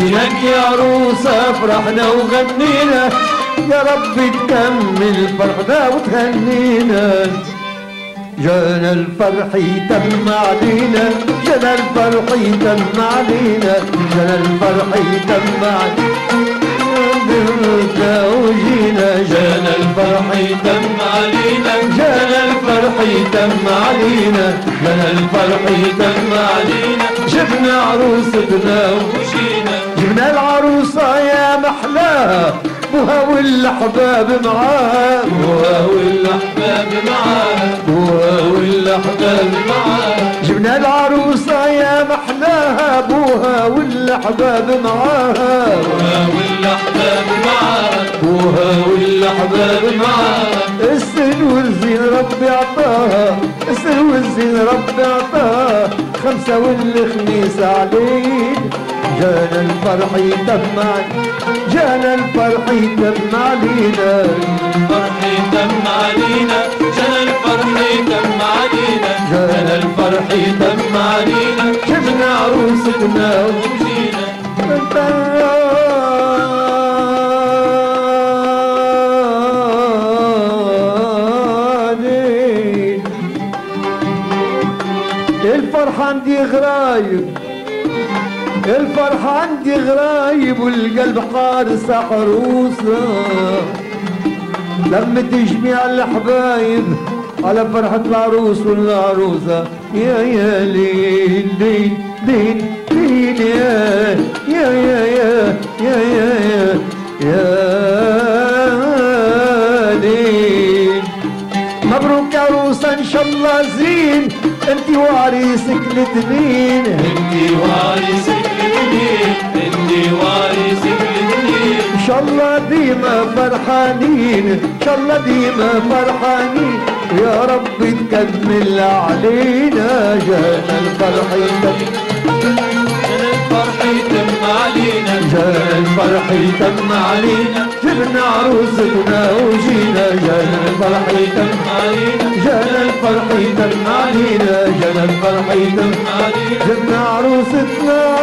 جيناك يا عروسة فرحنا وغنينا. يا رب تكمل فرحنا وتهنينا. جانا الفرح يتم علينا جانا الفرح يتم علينا. جانا الفرح يتم علينا. وجينا جانا الفرح يتم علينا جانا الفرح يتم علينا. جانا الفرح يتم علينا. جبنا عروستنا ومشينا بوها والأحباب معاها بوها والأحباب معاها بوها والأحباب معاها جبنا العروسة يا محلاها بوها والأحباب معاها بوها والأحباب معاها بوها والأحباب معاها السن والزين ربي عطاها السن والزين ربي عطاها. خمسة والخميس علينا جانا الفرح يتم جانا الفرح يتم علينا. الفرح يتم علينا. جانا الفرح يتم علينا. جانا الفرح يتم علينا. شفنا عروستنا ومشينا الفرح عندي غرايب. الفرح عندي غرايب والقلب حارس عروسه لما تجميع الحبايب على فرحة العروس والعروسة. يا يا ليل ليل ليل ليل يا يا يا يا يا يا يا يا ليل. مبروك عروسة إن شاء الله زين. انت وعريسك الاثنين. شاء الله ديما فرحانين ان شاء الله ديما فرحانين. يا رب تكمل علينا جانا الفرح الفرح يتم علينا جانا الفرح يتم علينا. جبنا عروستنا وجينا جانا الفرح يتم. علينا. جانا الفرح يتم علينا جانا الفرح يتم. علينا. جبنا عروستنا